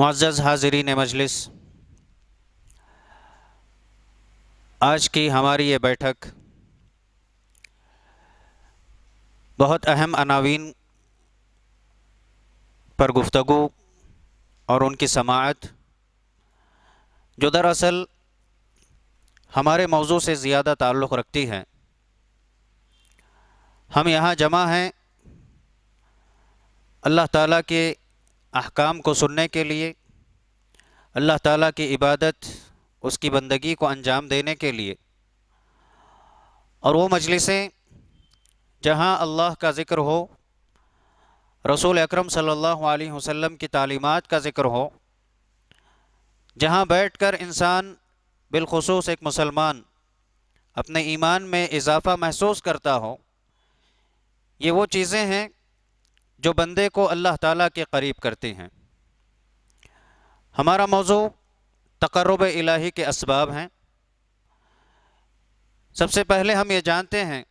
मुआज़ हाजरीन मजलिस, आज की हमारी ये बैठक बहुत अहम अनावीन पर गुफ्तगु और उनकी समात जो दरअसल हमारे मौजू से ज़्यादा ताल्लुक़ रखती हैं। हम यहाँ जमा हैं। अल्लाह ताला के अहकाम को सुनने के लिए, अल्लाह ताला की इबादत, उसकी बंदगी को अंजाम देने के लिए। और वो मजलिसें, जहाँ अल्लाह का ज़िक्र हो, रसूल अकरम सल्लल्लाहु अलैहि वसल्लम की तालीमात का ज़िक्र हो, जहाँ बैठकर इंसान बिलखसूस एक मुसलमान अपने ईमान में इजाफ़ा महसूस करता हो, ये वो चीज़ें हैं जो बंदे को अल्लाह ताला के करीब करते हैं। हमारा मौजू तकर्रब इलाही के इसबाब हैं। सबसे पहले हम ये जानते हैं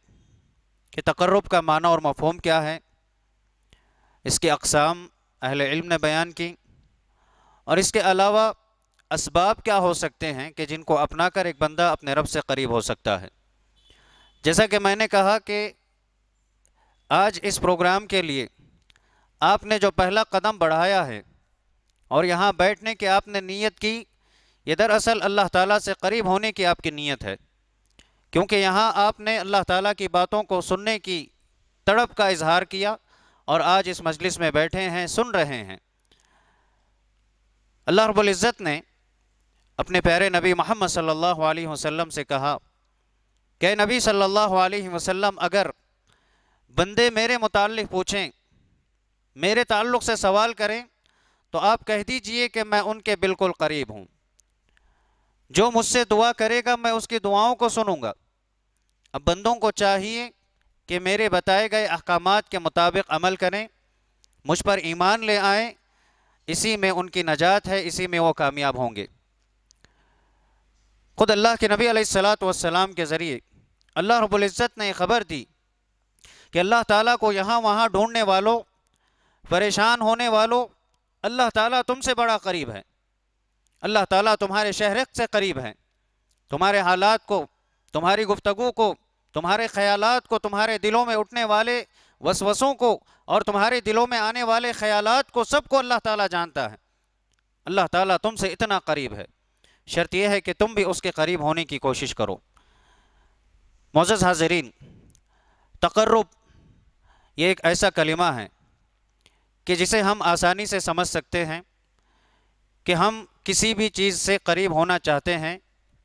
कि तकरब का माना और मफहम क्या है। इसकी अकसाम अहल इल्म ने बयान की। और इसके अलावा इसबाब क्या हो सकते हैं कि जिनको अपना कर एक बंदा अपने रब से करीब हो सकता है। जैसा कि मैंने कहा कि आज इस प्रोग्राम के लिए आपने जो पहला कदम बढ़ाया है और यहाँ बैठने की आपने नीयत की, ये दरअसल अल्लाह ताला से करीब होने की आपकी नीयत है। क्योंकि यहाँ आपने अल्लाह ताला की बातों को सुनने की तड़प का इजहार किया और आज इस मजलिस में बैठे हैं, सुन रहे हैं। अल्लाह रब्बुल इज़्ज़त ने अपने प्यारे नबी मोहम्मद सल्लल्लाहु अलैहि वसल्लम से कहा, कि नबी सल्लल्लाहु अलैहि वसल्लम, अगर बंदे मेरे मुतालिक पूछें मेरे ताल्लुक़ से सवाल करें तो आप कह दीजिए कि मैं उनके बिल्कुल करीब हूँ। जो मुझसे दुआ करेगा, मैं उसकी दुआओं को सुनूँगा। अब बंदों को चाहिए कि मेरे बताए गए अहकाम के मुताबिक अमल करें, मुझ पर ईमान ले आएँ, इसी में उनकी नजात है, इसी में वो कामयाब होंगे। ख़ुद अल्लाह के नबी सलाम के ज़रिए अल्लाह रब्बुल इज़्ज़त ने खबर दी कि अल्लाह ताला को यहाँ वहाँ ढूँढने वालों परेशान होने वालों, अल्लाह ताला तुमसे बड़ा करीब है। अल्लाह ताला तुम्हारे शहर से करीब है। तुम्हारे हालात को, तुम्हारी गुफ्तगु को, तुम्हारे ख्यालात को, तुम्हारे दिलों में उठने वाले वसवसों को और तुम्हारे दिलों में आने वाले ख्यालात को सबको अल्लाह ताला जानता है। अल्लाह ताला तुमसे इतना करीब है। शर्त यह है कि तुम भी उसके करीब होने की कोशिश करो। मोज़ हाजरीन, तकर्रब, ये एक ऐसा कलिमा है कि जिसे हम आसानी से समझ सकते हैं कि हम किसी भी चीज़ से करीब होना चाहते हैं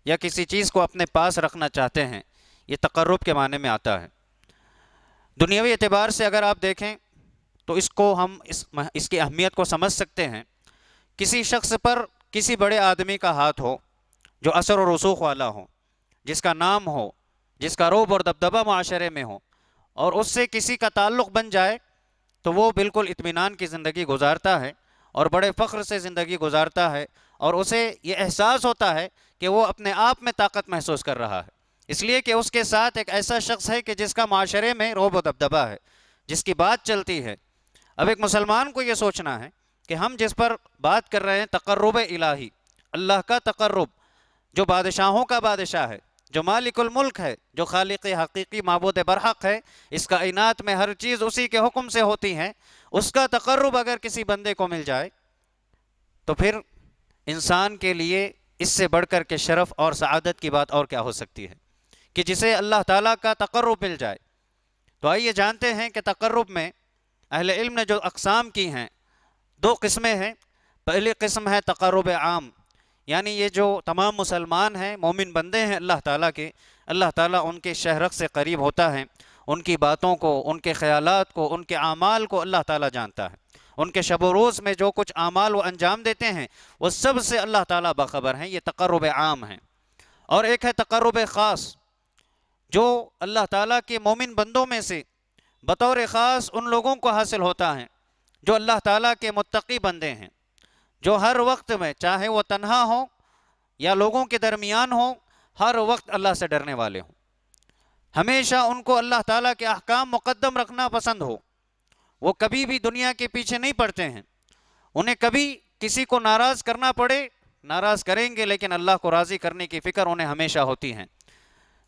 या किसी चीज़ को अपने पास रखना चाहते हैं, ये तकर्रब के माने में आता है। दुनियावी एतबार से अगर आप देखें तो इसको हम इस इसकी अहमियत को समझ सकते हैं। किसी शख्स पर किसी बड़े आदमी का हाथ हो, जो असर और रसूख वाला हो, जिसका नाम हो, जिसका रोब और दबदबा माशरे में हो, और उससे किसी का ताल्लुक़ बन जाए तो वो बिल्कुल इत्मीनान की ज़िंदगी गुजारता है और बड़े फ़ख्र से ज़िंदगी गुजारता है और उसे ये एहसास होता है कि वो अपने आप में ताकत महसूस कर रहा है। इसलिए कि उसके साथ एक ऐसा शख्स है कि जिसका माशरे में रोब दबदबा है, जिसकी बात चलती है। अब एक मुसलमान को ये सोचना है कि हम जिस पर बात कर रहे हैं तकर्रब इलाही अल्लाह का तकर्रब, जो बादशाहों का बादशाह है जो मालिकुल मुल्क है, जो खालिक हकीकी मबूद बरहक है इस कायनात में हर चीज़ उसी के हुक्म से होती है। उसका तकर्रब अगर किसी बंदे को मिल जाए तो फिर इंसान के लिए इससे बढ़कर के शरफ़ और सआदत की बात और क्या हो सकती है? कि जिसे अल्लाह ताला का तकर्रब मिल जाए। तो आइए जानते हैं कि तकर्रब में अहल इल्म ने जो अकसाम की हैं, दो किस्में हैं। पहली किस्म है तकर्रब आम। यानी ये जो तमाम मुसलमान हैं, मोमिन बंदे हैं अल्लाह ताला के, अल्लाह ताला उनके शहरक से करीब होता है। उनकी बातों को, उनके ख़यालात को, उनके आमाल को अल्लाह ताला जानता है। उनके शब रोज़ में जो कुछ आमाल वो अंजाम देते हैं, वो सबसे अल्लाह ताला बाखबर हैं, ये तकर्रब आम हैं। और एक है तकर्रब ख़ास, जो अल्लाह ताला के मोमिन बंदों में से बतौर ख़ास उन लोगों को हासिल होता है, जो अल्लाह ताला के मुत्तकी बंदे हैं। जो हर वक्त में, चाहे वो तन्हा हो या लोगों के दरमियान हो, हर वक्त अल्लाह से डरने वाले हों। हमेशा उनको अल्लाह ताला के अहकाम मुकदम रखना पसंद हो। वो कभी भी दुनिया के पीछे नहीं पड़ते हैं। उन्हें कभी किसी को नाराज़ करना पड़े, नाराज़ करेंगे, लेकिन अल्लाह को राज़ी करने की फ़िक्र उन्हें हमेशा होती है।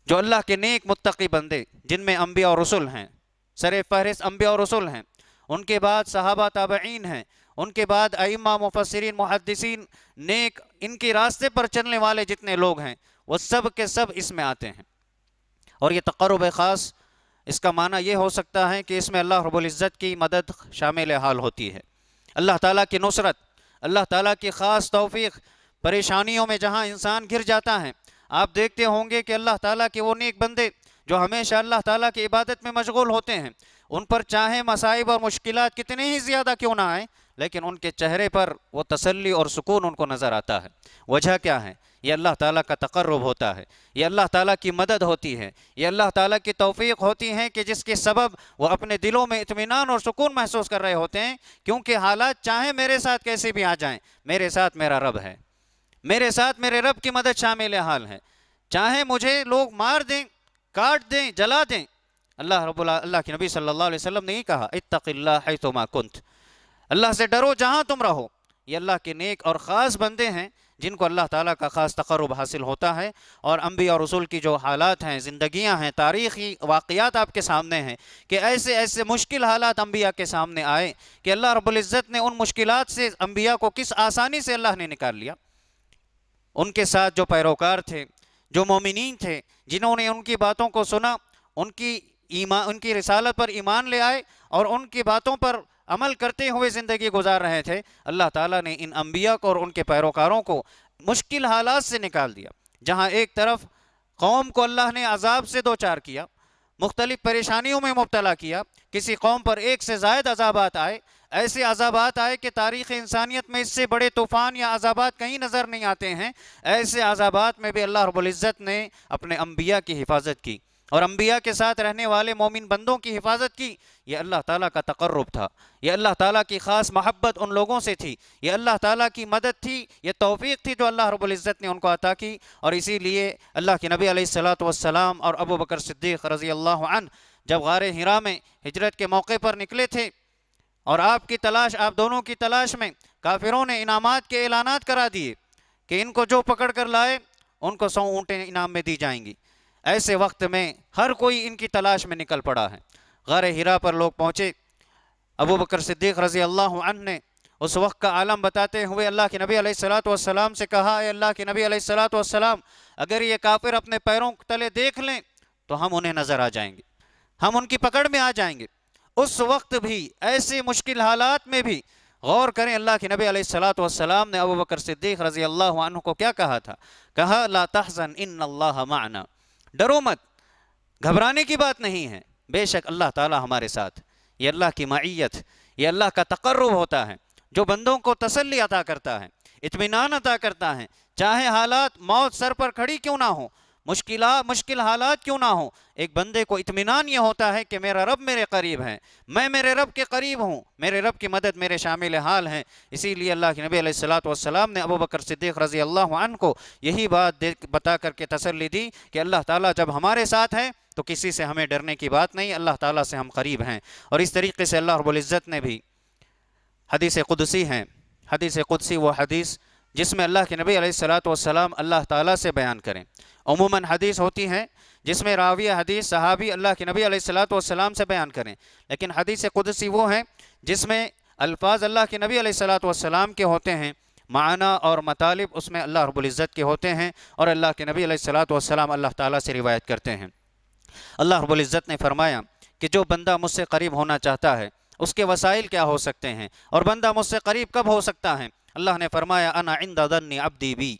जो अल्लाह के नेक मुत्तकी बंदे, जिनमें अम्बिया और रसुल हैं, सर फहरिस्त अम्बिया और रसुल हैं, उनके बाद सहाबा ताबईन हैं उनके बाद अइमा मुफसरीन मुहदसिन नेक इनके रास्ते पर चलने वाले जितने लोग हैं, वो सब के सब इसमें आते हैं। और ये तकरब ख़ास, इसका माना ये हो सकता है कि इसमें अल्लाह रबुल्ज़त की मदद शामिल हाल होती है। अल्लाह ताला की नुसरत, अल्लाह ताला की ख़ास तौफ़ी परेशानियों में जहाँ इंसान घिर जाता है, आप देखते होंगे कि अल्लाह ताला के वो नेक बंदे जो हमेशा अल्लाह ताला की इबादत में मशगूल होते हैं, उन पर चाहे मसाइब और मुश्किल कितने ही ज़्यादा क्यों ना आए लेकिन उनके चेहरे पर वो तसल्ली और सुकून उनको नज़र आता है। वजह क्या है? ये अल्लाह ताला का तकर्रब होता है। ये अल्लाह ताला की मदद होती है। ये अल्लाह ताला की तौफीक होती है कि जिसके सबब वो अपने दिलों में इतमान और सुकून महसूस कर रहे होते हैं, क्योंकि हालात चाहे मेरे साथ कैसे भी आ जाएँ, मेरे साथ मेरा रब है। मेरे साथ मेरे रब की मदद शामिल हाल है। चाहे मुझे लोग मार दें, काट दें, जला दें, अल्लाह रब्बुल अल्लाह के नबी सल्लल्लाहु अलैहि वसल्लम ने ही कहा, इत्तक़िल्लाह हैतुमा कुंत अल्लाह से डरो जहाँ तुम रहो। ये अल्लाह के नेक और ख़ास बंदे हैं, जिनको अल्लाह ताला का ख़ास तकर्रब हासिल होता है। और अम्बिया और रसूल की जो हालात हैं, ज़िंदगियाँ हैं, तारीख़ी वाक़ात आपके सामने हैं कि ऐसे ऐसे मुश्किल हालात अम्बिया के सामने आए कि अल्लाह रब्बुल ने उन मुश्किल से अम्बिया को किस आसानी से अल्लाह ने निकाल लिया। उनके साथ जो पैरोकार थे, जो मोमिन थे, जिन्होंने उनकी बातों को सुना, उनकी ईमान उनकी रिसालत पर ईमान ले आए और उनकी बातों पर अमल करते हुए ज़िंदगी गुजार रहे थे। अल्लाह ताला ने इन अम्बिया को और उनके पैरोकारों को मुश्किल हालात से निकाल दिया, जहाँ एक तरफ़ कौम को अल्लाह ने अजाब से दो चार किया, मुख्तलिफ़ परेशानियों में मुबतला किया, किसी कौम पर एक से जायद अजाबात आए, ऐसे अजाबात आए कि तारीख़ इंसानियत में इससे बड़े तूफ़ान या अजाबात कहीं नज़र नहीं आते हैं, ऐसे अजाबात में भी अल्लाह रबुल्ज़त ने अपने अम्बिया की हिफाजत की। और अम्बिया के साथ रहने वाले मोमिन बंदों की हिफाजत की। ये अल्लाह ताला का तकर्रब था। ये अल्लाह ताला की ख़ास महब्बत उन लोगों से थी। ये अल्लाह ताला की मदद थी। ये तौफ़ी थी जो अल्लाह रब्ज़त ने उनको अता की। और इसीलिए अल्लाह के नबी सलाम और अबू बकर सिद्दीक़ रज़ी अल्लाह जब गार हिरा में हिजरत के मौके पर निकले थे और आपकी तलाश, आप दोनों की तलाश में काफिरों ने इनामात के ऐलानात करा दिए कि इनको जो पकड़ कर लाए, उनको सौ ऊँटें इनाम में दी जाएँगी। ऐसे वक्त में हर कोई इनकी तलाश में निकल पड़ा है। गार हिरा पर लोग पहुँचे। अबू बकर सिद्दीक़ रज़ी अल्लाह ने उस वक्त का आलम बताते हुए अल्लाह के नबी सलाम से कहा है अल्लाह के नबी सलाम अगर ये काफिर अपने पैरों तले देख लें तो हम उन्हें नज़र आ जाएँगे। हम उनकी पकड़ में आ जाएँगे। उस वक्त भी, ऐसे मुश्किल हालात में भी, गौर करें अल्लाह के नबी सलाम ने अबू बकर सिद्दीक़ रज़ी अल्लाह को क्या कहा था? कहा, ला तहज़न इन अल्लाह माना। डरो मत। घबराने की बात नहीं है। बेशक अल्लाह ताला हमारे साथ। ये अल्लाह की माइत ये अल्लाह का तकर्रब होता है, जो बंदों को तसली अता करता है इतमान अता करता है। चाहे हालात मौत सर पर खड़ी क्यों ना हो मुश्किल मुश्किल हालात क्यों ना हो? एक बंदे को इत्मीनान ये होता है कि मेरा रब मेरे करीब है। मैं मेरे रब के करीब हूँ। मेरे रब की मदद मेरे शामिल हाल हैं। इसीलिए अल्लाह के नबी सलाम ने अबू बकर सिद्दीक़ रज़ी अल्लाह को यही बात बता करके तसली दी कि अल्लाह ताला जब हमारे साथ है तो किसी से हमें डरने की बात नहीं, अल्लाह ताला से हम करीब हैं। और इस तरीके से अल्लाह रब्बुल ने भी हदीस कुदसी हैं। हदीस कुदसी वो हदीस जिसमें अल्लाह के नबी सलाम अल्लाह ताला से बयान करें। अमूमन हदीस होती हैं, जिसमें राविया हदीस सहाबी अल्लाह के नबी सलाम से बयान करें। लेकिन हदीस कुदसी वो हैं, जिसमें अल्फाज अल्लाह के नबी सलाम के होते हैं, माना और मतालब उसमें अल्लाह रब्ज़त के होते हैं और अल्लाह के नबी सलाम अल्लाह ताला से रिवायत करते हैं। अल्लाह रब्ज़त ने फरमाया कि जो बंदा मुझसे करीब होना चाहता है, उसके वसाइल क्या हो सकते हैं और बंदा मुझसे करीब कब हो सकता है? अल्लाह ने फरमाया, अना इंदनी अब्दी बी।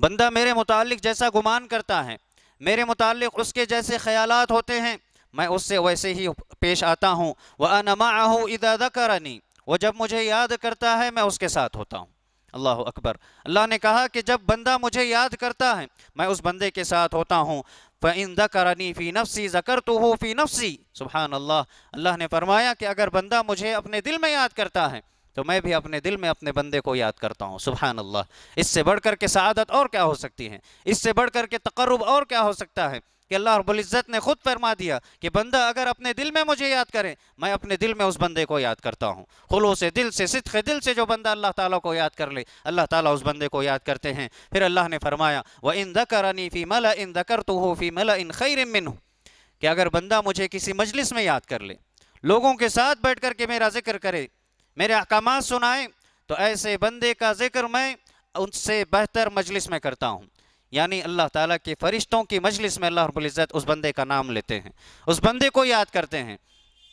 बंदा मेरे मुतालिक जैसा गुमान करता है, मेरे मुतालिक उसके जैसे ख्यालात होते हैं, मैं उससे वैसे ही पेश आता हूँ। वह अनमा इदा करनी वो जब मुझे याद करता है, मैं उसके साथ होता हूँ। अल्लाह अकबर। अल्लाह ने कहा कि जब बंदा मुझे याद करता है, मैं उस बंदे के साथ होता हूँ। फ़िन दकरनी फ़ी नफसी ज़कर तो हो फ़ी नफसी। सुबहान अल्लाह अल्लाह ने फरमाया कि अगर बंदा मुझे अपने दिल में याद करता है तो मैं भी अपने दिल में अपने बंदे को याद करता हूँ सुबहान अल्लाह इससे बढ़कर के शहादत और क्या हो सकती है? इससे बढ़कर के तकर्रब और क्या हो सकता है? कि अल्लाह रब्बुल ने खुद फरमा दिया कि बंदा अगर अपने दिल में मुझे याद करे, मैं अपने दिल में उस बंदे को याद करता हूँ। खुलो से दिल से सिद्क दिल से जो बंदा अल्लाह ताला को याद कर ले, अल्लाह ताला उस बंदे को याद करते हैं। फिर अल्लाह ने फरमाया व इन दकरनी फ़ी मल इन दकर तो हो फ़ी मल इन खैर कि अगर बंदा मुझे किसी मजलिस में याद कर ले, लोगों के साथ बैठ कर के मेरा ज़िक्र करे मेरे अहकाम सुनाए तो ऐसे बंदे का ज़िक्र मैं उनसे बेहतर मजलिस में करता हूँ। यानी अल्लाह ताला के फरिश्तों की मजलिस में अल्लाह रब्ज़त उस बंदे का नाम लेते हैं। उस बंदे को याद करते हैं,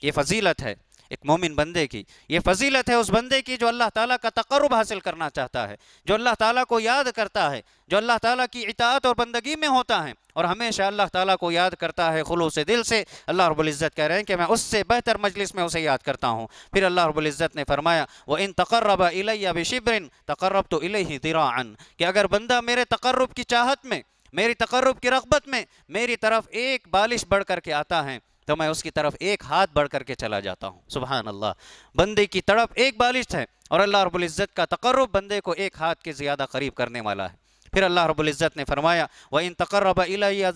ये फजीलत है। एक मोमिन बंदे की। ये फजीलत है उस बंदे की जो अल्लाह ताला का तकरब हासिल करना चाहता है, जो अल्लाह ताला को याद करता है, जो अल्लाह ताला की इतात और बंदगी में होता है और हमेशा अल्लाह ताला को याद करता है खुलू से दिल से। अल्लाह रब्ज़त कह रहे हैं कि मैं उससे बेहतर मजलिस में उसे याद करता हूँ। फिर अल्लाह रब्ज़त ने फरमाया वो इन तकर्रब इलैया बेशिब्रिन, तकर्रब तो इलही दिरान कि अगर बंदा मेरे तकर्रब की चाहत में, मेरी तकर्रब की रगबत में, मेरी तरफ़ एक बालिश बढ़ करके आता है तो मैं उसकी तरफ़ एक हाथ बढ़ करके चला जाता हूँ। सुबह अल्लाह बंदे की तड़प एक बालिश है और अल्लाह रबुल्ज़त का तकर्रब बंदे को एक हाथ के ज़्यादा करीब करने वाला है। फिर अल्लाह रब्ज़त ने फरमाया व इन तकर्रब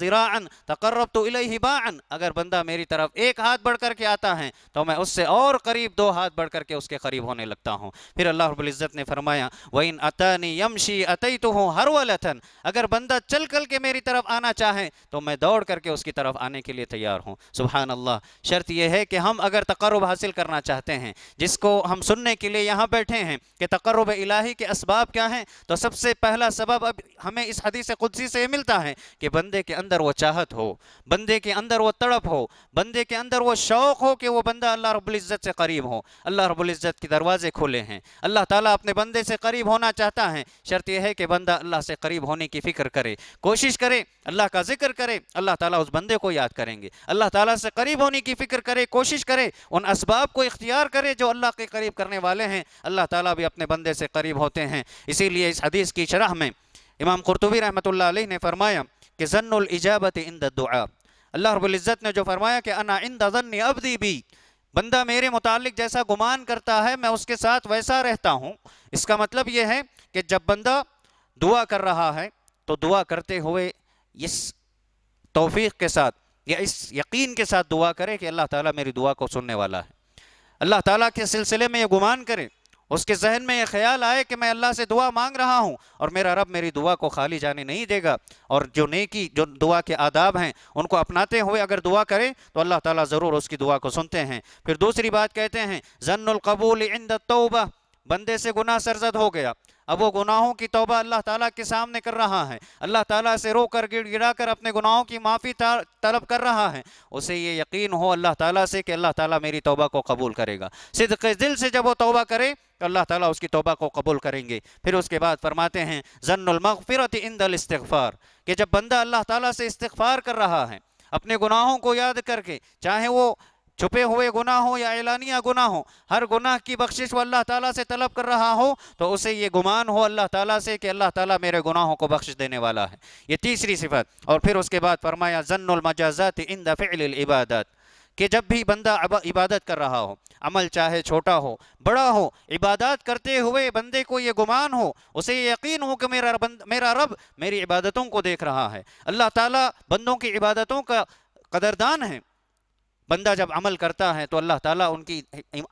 ज़िरान तकर्रब तो बान अगर बंदा मेरी तरफ़ एक हाथ बढ़ करके आता है तो मैं उससे और करीब दो हाथ बढ़ करके उसके करीब होने लगता हूँ। फिर अल्लाह रब्ज़त ने फरमाया व इन अतनी यमशी अतई तो हूँ हर वलथन अगर बंदा चल कल के मेरी तरफ़ आना चाहे तो मैं दौड़ करके उसकी तरफ़ आने के लिए तैयार हूँ। सुबहान अल्लाह शर्त यह है कि हम अगर तकर्रब हासिल करना चाहते हैं, जिसको हम सुनने के लिए यहाँ बैठे हैं, कि तकर्रब इलाही के इसबाब क्या हैं तो सबसे पहला सबब अब हमें इस हदीस कुदसी से मिलता है कि बंदे के अंदर वो चाहत हो, बंदे के अंदर वो तड़प हो, बंदे के अंदर वो शौक़ हो कि वो बंदा अल्लाह रब्ज़त से करीब हो। अल्लाह रब्ज़त के दरवाजे खोले हैं। अल्लाह ताला अपने बंदे से करीब होना चाहता है। शर्त यह है कि बंदा अल्लाह से करीब होने की फ़िक्र करे, कोशिश करे, अल्लाह का ज़िक्र करे, अल्लाह ताला उस बंदे को याद करेंगे। अल्लाह ताला से करीब होने की फ़िक्र करे, कोशिश करे, उन इसबाब को इख्तियार करे जो अल्लाह के करीब करने वाले हैं। अल्लाह ताला भी अपने बंदे से करीब होते हैं। इसीलिए इस हदीस की शरह में इमाम कुरतुबी रहमत ने फरमाया कि जन्नुल इजाबत इंद दुआ। अल्लाह रब्ज़त ने जो फरमाया कि अना इंद जन्नी अबदी भी बंदा मेरे मुतालिक जैसा गुमान करता है, मैं उसके साथ वैसा रहता हूँ। इसका मतलब ये है कि जब बंदा दुआ कर रहा है तो दुआ करते हुए इस तोफ़ी के साथ या इस यकीन के साथ दुआ करे कि अल्लाह ताला मेरी दुआ को सुनने वाला है। अल्लाह ताला के सिलसिले में ये गुमान करे उसके जहन में यह ख्याल आए कि मैं अल्लाह से दुआ मांग रहा हूँ और मेरा रब मेरी दुआ को खाली जाने नहीं देगा। और जो नेकी, जो दुआ के आदाब हैं, उनको अपनाते हुए अगर दुआ करें तो अल्लाह ताला ज़रूर उसकी दुआ को सुनते हैं। फिर दूसरी बात कहते हैं जन्नकबूल इंद तोबा बंदे से गुनाह सरजद हो गया। अब वो गुनाहों की तौबा अल्लाह ताला के सामने कर रहा है। अल्लाह ताला से रो कर गिड़ गिड़ा कर अपने गुनाहों की माफ़ी तलब कर रहा है। उसे ये यकीन हो अल्लाह ताला से कि अल्लाह ताला मेरी तौबा को कबूल करेगा। सिद्क दिल से जब वो तौबा करे तो अल्लाह ताला उसकी तौबा को कबूल करेंगे। फिर उसके बाद फरमाते हैं जन्नमफ़रत इंदल इस्तफ़ार कि जब बंदा अल्लाह ताला से इस्तफ़ार कर रहा है, अपने गुनाहों को याद करके, चाहे वो छुपे हुए गुनाह हो या एलानिया गुनाह हो, हर गुनाह की बख्शिश वो अल्लाह ताला से तलब कर रहा हो तो उसे ये गुमान हो अल्लाह ताला से कि अल्लाह ताला मेरे गुनाहों को बख्श देने वाला है। ये तीसरी सिफत, और फिर उसके बाद फरमाया, जन्नुल मजाजात इन फ़िल इबादत कि जब भी बंदा इबादत कर रहा हो, अमल चाहे छोटा हो, बड़ा हो, इबादत करते हुए बंदे को ये गुमान हो, उसे ये यकीन हो कि मेरा बंद, मेरा रब मेरी इबादतों को देख रहा है। अल्लाह ताला बंदों की इबादतों का कदरदान है। बंदा जब अमल करता है तो अल्लाह ताला उनकी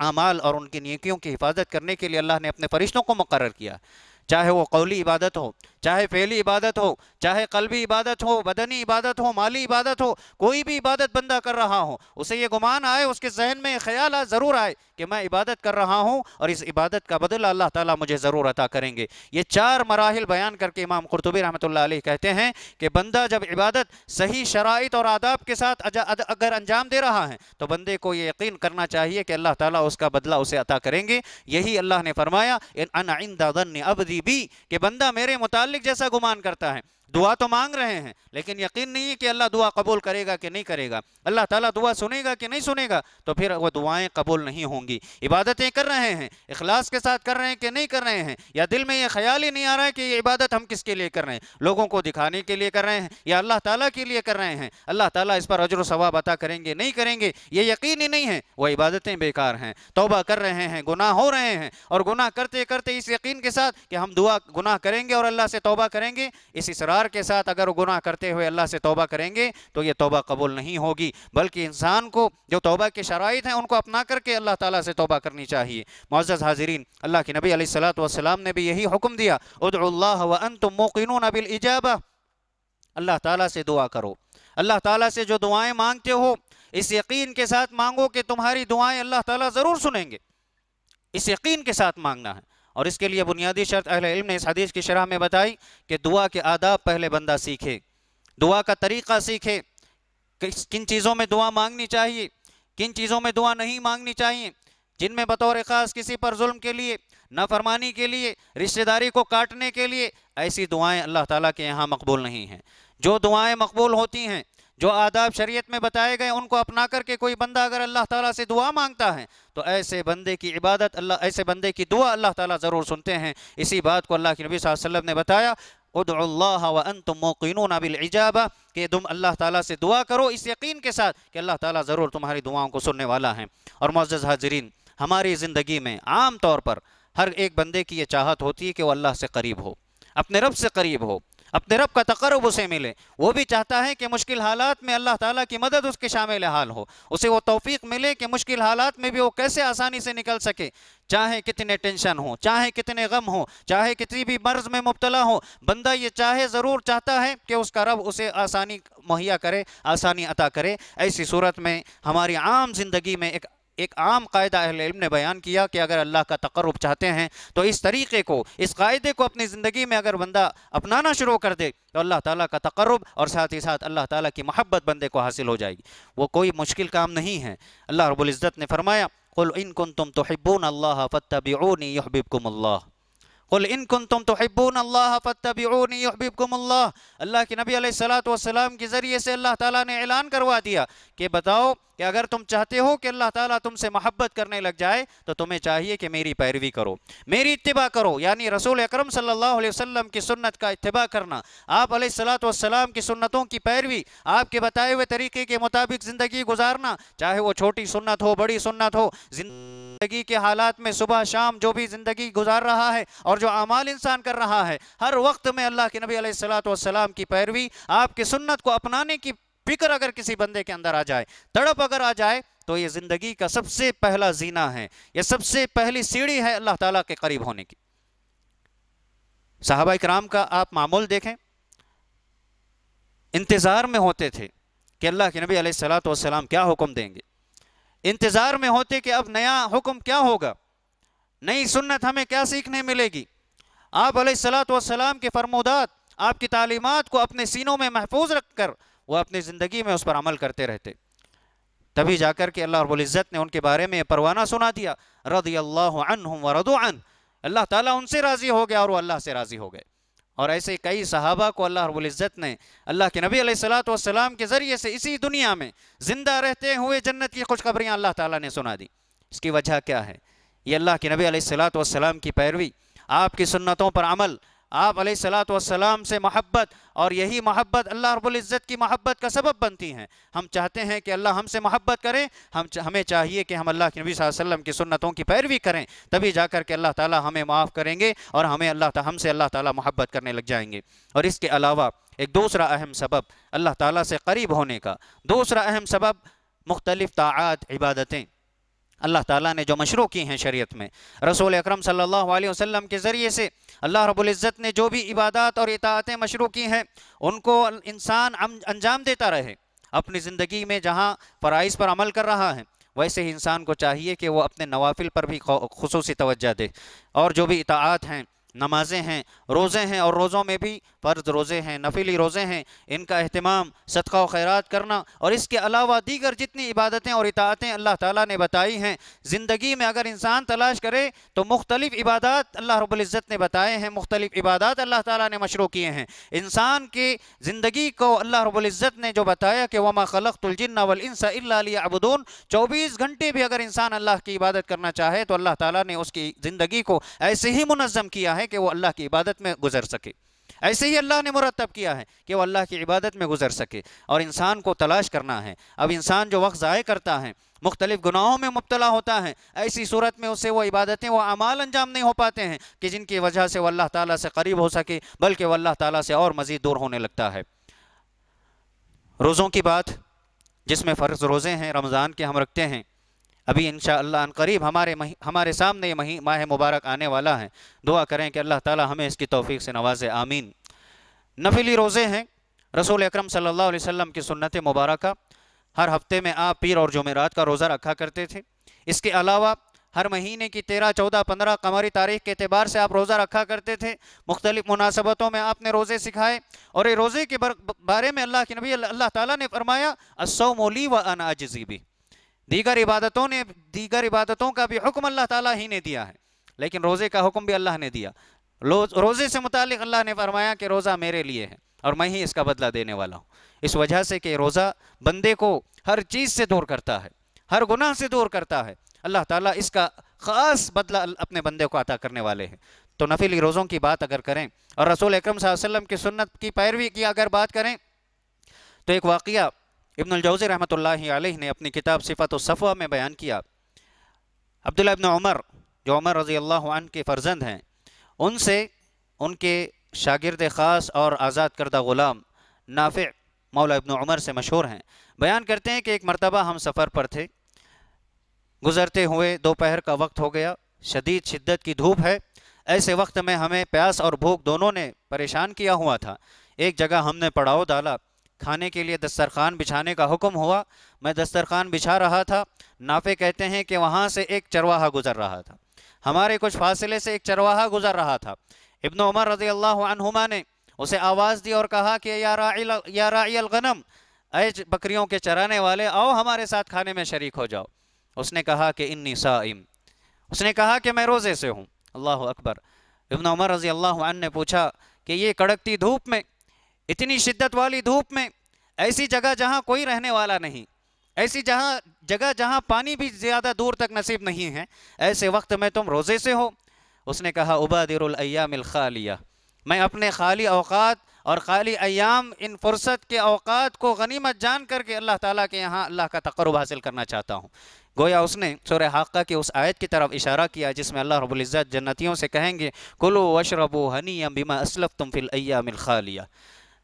अमाल और उनकी नेकियों की हिफाजत करने के लिए अल्लाह ने अपने फरिश्तों को मुकर किया। चाहे वो कौली इबादत हो, चाहे फेली इबादत हो, चाहे कलबी इबादत हो, बदनी इबादत हो, माली इबादत हो, कोई भी इबादत बंदा कर रहा हो, उसे ये गुमान आए, उसके जहन में ख्याल ज़रूर आए कि मैं इबादत कर रहा हूँ और इस इबादत का बदला अल्लाह ताला मुझे ज़रूर अता करेंगे। ये चार मराहल बयान करके इमाम कुरतुबी रहमत कहते हैं कि बंदा जब इबादत सही शराइत और आदाब के साथ अगर अंजाम दे रहा है तो बंदे को ये यकीन करना चाहिए कि अल्लाह ताला उसका बदला उसे अता करेंगे। यही अल्लाह ने फरमाया अबदी भी कि बंदा मेरे मुतालिक जैसा गुमान करता है। दुआ तो मांग रहे हैं, लेकिन यकीन नहीं है कि अल्लाह दुआ कबूल करेगा कि नहीं करेगा। अल्लाह ताला दुआ सुनेगा कि नहीं सुनेगा तो फिर वो दुआएँ कबूल नहीं होंगी। इबादतें कर रहे हैं, इखलास के साथ कर रहे हैं कि नहीं कर रहे हैं, या दिल में ये ख्याल ही नहीं आ रहा है कि ये इबादत हम किसके लिए कर रहे हैं? लोगों को दिखाने के लिए कर रहे हैं, या अल्लाह ताला के लिए कर रहे हैं? अल्लाह ताला इस पर अजर सवाब अता करेंगे, नहीं करेंगे, ये यकीन ही नहीं है। वह इबादतें बेकार हैं, तोबा कर रहे हैं, गुनाह हो रहे हैं, और गुनाह करते करते इस यकीन के साथ कि हम दुआ गुनाह करेंगे और अल्लाह से तोबा करेंगे, इस इकरार के साथ अगर गुनाह करते हुए अल्लाह से तोबा करेंगे तो ये तोबा कबूल नहीं होगी। बल्कि इंसान को जो तोबा की शराइ हैं, उनको अपना करके अल्लाह ताला से तौबा करनी चाहिए। मोज़ हाजरीन, अल्लाह के नबी सलाम ने भी यही हुक्म दिया अन तुम मोकिन नबिल इजाबा। अल्लाह ताला से दुआ करो। अल्लाह ताला से जो दुआएँ मांगते हो, इस यकीन के साथ मांगो कि तुम्हारी दुआएँ अल्लाह ताला ज़रूर सुनेंगे। इस यकीन के साथ मांगना है। और इसके लिए बुनियादी शर्त अहल इल्म ने इस हदीस की शरह में बताई कि दुआ के आदाब पहले बंदा सीखे, दुआ का तरीक़ा सीखे किन चीज़ों में दुआ मांगनी चाहिए, किन चीज़ों में दुआ नहीं मांगनी चाहिए, जिनमें बतौर ख़ास किसी पर जुल्म के लिए, नाफरमानी के लिए, रिश्तेदारी को काटने के लिए, ऐसी दुआएँ अल्लाह ताला के यहाँ मकबूल नहीं हैं। जो दुआएँ मकबूल होती हैं जो आदाब शरीयत में बताए गए उनको अपना करके कोई बंदा अगर अल्लाह ताला से दुआ माँगता है तो ऐसे बंदे की इबादत अल्लाह, ऐसे बंदे की दुआ अल्लाह ताला ज़रूर सुनते हैं। इसी बात को अल्लाह के नबी वसल्लम ने बताया उदल्ला व अन तुम मोकिन बिलजाबा कि तुम अल्लाह ताला से दुआ करो इस यकीन के साथ कि अल्लाह ताला ज़रूर तुम्हारी दुआओं को सुनने वाला है। और मोज़ हाजरीन, हमारी ज़िंदगी में आम तौर पर हर एक बंदे की ये चाहत होती है कि वो अल्लाह से करीब हो, अपने रब से करीब हो। अपने रब का तकरब उसे मिले। वो भी चाहता है कि मुश्किल हालात में अल्लाह ताला की मदद उसके शामिल हाल हो। उसे वो तौफीक मिले कि मुश्किल हालात में भी वो कैसे आसानी से निकल सके। चाहे कितने टेंशन हो, चाहे कितने गम हो, चाहे कितनी भी मर्ज में मुबतला हो, बंदा ये चाहे, ज़रूर चाहता है कि उसका रब उसे आसानी मुहैया करे, आसानी अता करे। ऐसी सूरत में हमारी आम ज़िंदगी में एक एक आम कायदा अहल ने बयान किया कि अगर अल्लाह का तकरब चाहते हैं तो इस तरीक़े को, इस कायदे को अपनी ज़िंदगी में अगर बंदा अपनाना शुरू कर दे तो अल्लाह ताला का तकरब और साथ ही साथ अल्लाह ताला की मोहब्बत बंदे को हासिल हो जाएगी। वो कोई मुश्किल काम नहीं है। अल्लाह रबुल्ज़त ने फरमाया, कुल इन कुन तुम तो हिब्बून अल्लाह फ़त्तबिऊनी युहब्बिबकुम अल्लाह कुल इन कुन तुम तो हिब्बून अल्लाह युहब्बिबकुम अल्लाह के नबी अलैहिस्सलातु वस्सलाम के ज़रिए से अल्लाह ताला ने ऐलान करवा दिया कि बताओ कि अगर तुम चाहते हो कि अल्लाह ताला तुमसे मोहब्बत करने लग जाए तो तुम्हें चाहिए कि मेरी पैरवी करो मेरी इत्तबा करो यानी रसूल अकरम सल्लल्लाहु अलैहि वसल्लम की सुन्नत का इत्तबा करना आप सलाम की सुन्नतों की पैरवी आपके बताए हुए तरीके के मुताबिक ज़िंदगी गुजारना चाहे वो छोटी सुन्नत हो बड़ी सुन्नत हो ज़िंदगी के हालात में सुबह शाम जो भी ज़िंदगी गुजार रहा है और जो अमाल इंसान कर रहा है, हर वक्त में अल्लाह के नबी सलाम की पैरवी, आपकी सुन्नत को अपनाने की फ़िक्र अगर किसी बंदे के अंदर आ जाए, तड़प अगर आ जाए तो ये ज़िंदगी का सबसे पहला जीना है यह सबसे पहली सीढ़ी है अल्लाह ताला के करीब होने की। साहबा कराम का आप मामूल देखें, इंतज़ार में होते थे कि अल्लाह के नबी सलाम क्या हुक्म देंगे। इंतज़ार में होते कि अब नया हुक्म क्या होगा? नई सुन्नत हमें क्या सीखने मिलेगी? आप सलाम के फरमोदात, आपकी तालीमत को अपने सीनों में महफूज रखकर वह अपनी ज़िंदगी में उस पर अमल करते रहते। तभी जाकर के अल्लाह रबुल्ज़त ने उनके बारे में परवाना सुना दिया रदी अल्लाह व रदुअन अल्लाह ताला उनसे राज़ी हो गया और वो अल्लाह से राज़ी हो गए। और ऐसे कई सहाबा को अल्लाह रब्बुल-इज़्ज़त ने, अल्लाह के नबी सलाम के ज़रिए से इसी दुनिया में ज़िंदा रहते हुए जन्नत की खुशखबरियाँ अल्लाह ताला ने सुना दी। इसकी वजह क्या है? ये अल्लाह के नबी सलाम की पैरवी। आपकी सुन्नतों पर अमल, आप सलाम से मोहब्बत और यही मोहब्बत अल्लाह रब्बुल-इज़्ज़त की मोहब्बत का सबब बनती हैं। हम चाहते हैं कि अल्लाह हमसे मोहब्बत करें, हम हमें चाहिए कि हम अल्लाह के नबी वसल्लम की सुन्नतों की पैरवी करें, तभी जाकर के अल्लाह ताला हमें माफ़ करेंगे और हमें अल्लाह हमसे अल्लाह ताला मोहब्बत करने लग जाएँगे। और इसके अलावा एक दूसरा अहम सबब अल्लाह ताला से करीब होने का, दूसरा अहम सबब मुख्तलिफ़ ताआत, इबादतें। अल्लाह ताला ने जो मशरू की हैं शरीयत में। रसूल अकरम सल्लल्लाहु अलैहि वसल्लम के ज़रिए से अल्लाह रबुल्ज़त ने जो भी इबादत और इताअतें मशरू की हैं, उनको इंसान अंजाम देता रहे। अपनी ज़िंदगी में जहाँ फ़राइज़ पर अमल कर रहा है, वैसे ही इंसान को चाहिए कि वह अपने नवाफिल पर भी खसूस तोज्जा दे। और जो भी इतात हैं नमाजें हैं, रोज़े हैं और रोज़ों में भी फ़र्ज़ रोज़े हैं, नफिली रोज़े हैं। इनका अहतमाम सदका खैरात करना और इसके अलावा दीगर जितनी इबादतें और इतातें अल्लाह ताला ने बताई हैं, ज़िंदगी में अगर इंसान तलाश करे तो मुख्तलिफ़ इबादत अल्लाह रब्ज़त ने बताए हैं, मुख्तलिफ़ इबादत अल्लाह ताला ने मशरू किए हैं। इंसान के ज़िंदगी को अल्लाह रब्ज़त ने जो बताया कि वमा खलक़ुलजन्ना वलइंसा अबूदून चौबीस घंटे भी अगर इंसान अल्लाह की इबादत करना चाहे तो अल्लाह ताला ने उसकी ज़िंदगी को ऐसे ही मुनज़म किया है। कि वो अल्लाह की इबादत में गुजर सके। ऐसे ही अल्लाह ने मुरतब किया है कि वो अल्लाह की इबादत में गुजर सके और इंसान को तलाश करना है। अब इंसान जो वक्त ज़ाय करता है, मुख्तलिफ़ गुनाहों में मुबतला होता है, ऐसी सूरत में उससे वो इबादतें, वो अमाल अंजाम नहीं हो पाते हैं कि जिनकी वजह से वह अल्लाह ताला से करीब हो सके, बल्कि वह अल्लाह ताला से और मज़ीद दूर होने लगता है। रोज़ों की बात, जिसमें फ़र्ज़ रोज़े हैं, रमज़ान के हम रखते हैं अभी इन करीब हमारे हमारे सामने ये मही मुबारक आने वाला है। दुआ करें कि अल्लाह ताला हमें इसकी तौफीक से नवाज़, आमीन। नफिली रोज़े हैं। रसूल अकरम सल्लल्लाहु अलैहि वसल्लम की सुन्नत मुबारक। हर हफ़्ते में आप पीर और जुमेरात का रोज़ा रखा करते थे। इसके अलावा हर महीने की तेरह, चौदह, पंद्रह कमरी तारीख के अतबार से आप रोज़ा रखा करते थे। मुख्तलिफ़ मुनासबतों में आपने रोज़े सिखाए और ये रोज़े के बारे में अल्लाह के नबी अल्लाह ताला ने फरमाया असौमोली व अना भी दीगर इबादतों ने, दीगर इबादतों का भी हुक्म अल्लाह ताला ही ने दिया है। लेकिन रोज़े का हुक्म भी अल्लाह ने दिया। रोज़े से मुतालिक अल्लाह ने फरमाया कि रोज़ा मेरे लिए है और मैं ही इसका बदला देने वाला हूँ। इस वजह से कि रोज़ा बंदे को हर चीज़ से दूर करता है, हर गुनाह से दूर करता है। अल्लाह ताला इसका ख़ास बदला अपने बंदे को अता करने वाले हैं। तो नफिली रोज़ों की बात अगर करें और रसूल अक्रम की सुन्नत की पैरवी की अगर बात करें तो एक वाक़ इब्न जौज़ रहमत ने अपनी किताब सिफ़त सफ़ा में बयान किया। अब्दुल्ला इब्न उमर, जो उमर रज़ी अल्लाह के फ़र्जंद हैं, उनसे उनके शागिर्द ख़ास और आज़ाद करदा ग़ुलाम नाफ़ मौला इब्न उमर से मशहूर हैं। बयान करते हैं कि एक मरतबा हम सफ़र पर थे। गुज़रते हुए दोपहर का वक्त हो गया। शदीद शिद्दत की धूप है। ऐसे वक्त में हमें प्यास और भूख दोनों ने परेशान किया हुआ था। एक जगह हमने पड़ाव डाला। खाने के लिए दस्तरखान बिछाने का हुक्म हुआ। मैं दस्तरखान बिछा रहा था। नाफे कहते हैं कि वहाँ से एक चरवाहा गुजर रहा था। हमारे कुछ फासले से एक चरवाहा गुजर रहा था। इब्न उमर रज़ी अल्लाह ने उसे आवाज़ दी और कहा कि या राइल गनम अय बकरियों के चराने वाले, आओ हमारे साथ खाने में शरीक हो जाओ। उसने कहा कि इन्नी साइम। उसने कहा कि मैं रोज़े से हूँ। अल्लाह अकबर। इब्न उमर रज़ी अल्लाह ने पूछा कि ये कड़कती धूप में इतनी शिद्दत वाली धूप में, ऐसी जगह जहाँ कोई रहने वाला नहीं, ऐसी जहाँ, जगह जहाँ पानी भी ज़्यादा दूर तक नसीब नहीं है, ऐसे वक्त में तुम रोज़े से हो। उसने कहा उबादिरयामिल खालिया। मैं अपने खाली अवकात और खाली अयाम इन फुर्सत के अवकात को गनीमत जान करके अल्लाह ताला के यहाँ अल्लाह का तकरब हासिल करना चाहता हूँ। गोया उसने सुर हाक़ा की उस आयत की तरफ़ इशारा किया, जिसमें अल्लाह रबुल्ज़त जन्नतियों से कहेंगे, कुलो वशरबो हनी बिमा असलफ़ तुम फिल अयामिल खालिया।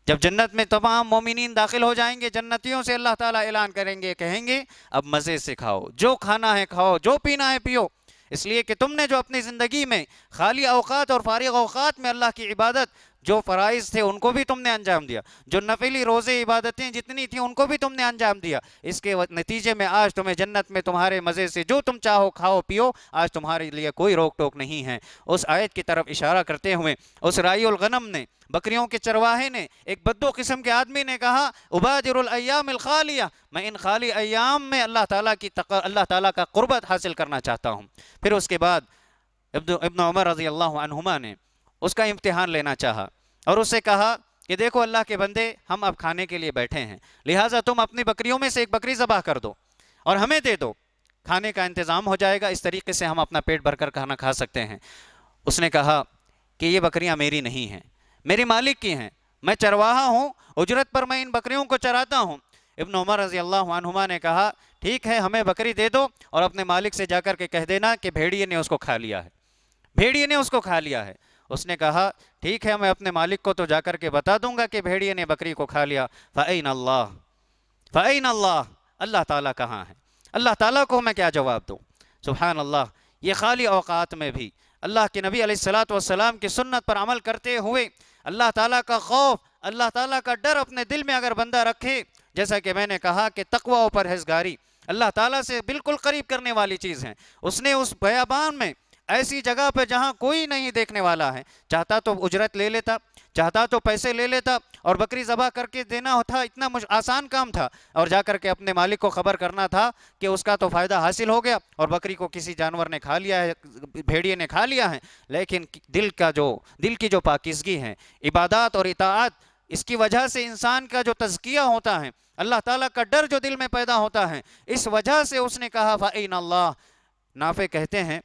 जब जन्नत में तमाम मोमिन दाखिल हो जाएँगे, जन्नतियों से अल्लाह ताला ऐलान करेंगे, कहेंगे, अब मज़े से खाओ, जो खाना है खाओ, जो पीना है पियो। इसलिए कि तुमने जो अपनी ज़िंदगी में खाली अवकात और फारिग अवकात में अल्लाह की इबादत जो फ़राइज़ थे, उनको भी तुमने अंजाम दिया। जो नफिली रोज़े इबादतें जितनी थी, उनको भी तुमने अंजाम दिया। इसके नतीजे में आज तुम्हें जन्नत में तुम्हारे मज़े से जो तुम चाहो खाओ, पियो। आज तुम्हारे लिए कोई रोक टोक नहीं है। उस आयत की तरफ़ इशारा करते हुए उस राईगनम ने, बकरियों के चरवाहे ने, एक बद्दो किस्म के आदमी ने कहा उबादिरयाम खालिया। मैं इन खाली अयाम में अल्लाह ताला की तक, अल्लाह ताला का कुर्बत हासिल करना चाहता हूँ। फिर उसके बाद इब्न उमर रज़ी अल्लाह ने उसका इम्तहान लेना चाहा और उससे कहा कि देखो अल्लाह के बंदे, हम अब खाने के लिए बैठे हैं। लिहाजा तुम अपनी बकरियों में से एक बकरी ज़बह कर दो और हमें दे दो। खाने का इंतज़ाम हो जाएगा, इस तरीके से हम अपना पेट भरकर खाना खा सकते हैं। उसने कहा कि ये बकरियाँ मेरी नहीं हैं, मेरी मालिक की हैं। मैं चरवाहा हूँ, उजरत पर मैं इन बकरियों को चराता हूँ। इब्न उमर रज़ी अल्लाह ने कहा, ठीक है, हमें बकरी दे दो और अपने मालिक से जाकर के कह देना कि भेड़िए ने उसको खा लिया है, भेड़िए ने उसको खा लिया है। उसने कहा, ठीक है, मैं अपने मालिक को तो जाकर के बता दूँगा कि भेड़िए ने बकरी को खा लिया। फ़ैन अल्लाह फ़ैन अल्लाह अल्लाह ताला कहाँ है? अल्लाह ताला को मैं क्या जवाब दूँ? सुबहान अल्लाह ये खाली अवकात में भी अल्लाह के नबी सलाम की सुन्नत पर अमल करते हुए अल्लाह ताला का खौफ, अल्लाह ताला का डर अपने दिल में अगर बंदा रखे, जैसा कि मैंने कहा कि तकवा ऊपर परहेजगारी अल्लाह ताला से बिल्कुल करीब करने वाली चीज़ है। उसने उस बयाबान में ऐसी जगह पर जहाँ कोई नहीं देखने वाला है। चाहता तो उजरत ले लेता, चाहता तो पैसे ले लेता और बकरी ज़बा करके देना था, इतना आसान काम था। और जा करके अपने मालिक को खबर करना था कि उसका तो फ़ायदा हासिल हो गया और बकरी को किसी जानवर ने खा लिया है, भेड़िए ने खा लिया है। लेकिन दिल का जो, दिल की जो पाकिजगी है, इबादत और इतात इसकी वजह से इंसान का जो तजकिया होता है, अल्लाह ताला का डर जो दिल में पैदा होता है, इस वजह से उसने कहा फ़ैन अल्लाह नाफे कहते हैं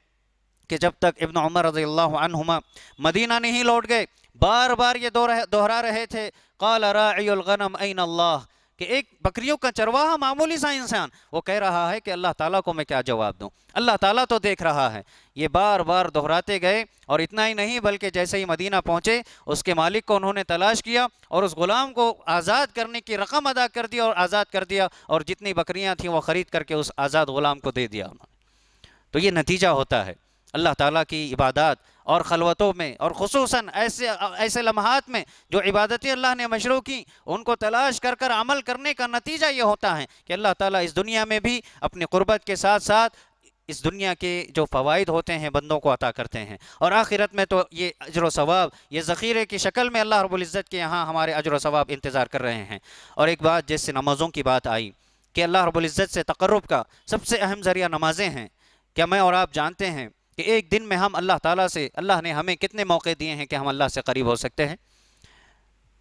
कि जब तक इब्न उमर रज़ी मदीना नहीं लौट गए बार बार ये दोहरा रहे थे, काल रागनम ऐन अल्लाह? कि एक बकरियों का चरवाहा मामूली सा इंसान, वो कह रहा है कि अल्लाह ताला को मैं क्या जवाब दूँ? अल्लाह ताला तो देख रहा है। ये बार बार दोहराते गए और इतना ही नहीं, बल्कि जैसे ही मदीना पहुँचे, उसके मालिक को उन्होंने तलाश किया और उस गुलाम को आज़ाद करने की रकम अदा कर दिया और आज़ाद कर दिया और जितनी बकरियाँ थीं वो ख़रीद करके उस आज़ाद गुलाम को दे दिया उन्होंने। तो ये नतीजा होता है। अल्लाह ताला की इबादत और खलवतों में और खसूस ऐसे ऐसे लम्हात में जो इबादतें अल्लाह ने मशरू की, उनको तलाश कर कर अमल करने का नतीजा ये होता है कि अल्लाह ताला इस दुनिया में भी अपनी क़ुरबत के साथ साथ इस दुनिया के जो फ़वाद होते हैं बंदों को अता करते हैं। और आखिरत में तो ये अजर सवाब, ये ज़ख़ीरे की शक्ल में अल्लाह रबुल्ज़त के यहाँ हमारे अजर सवाब इंतज़ार कर रहे हैं। और एक बात जैसे नमाज़ों की बात आई कि अल्लाह रबुल्ज़त से तकर्रब का सबसे अहम ज़रिया नमाजें हैं। क्या मैं और आप जानते हैं कि एक दिन में हम अल्लाह ताला से, अल्लाह ने हमें कितने मौके दिए हैं कि हम अल्लाह से करीब हो सकते हैं?